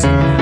Christmas.